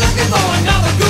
looking for another girl.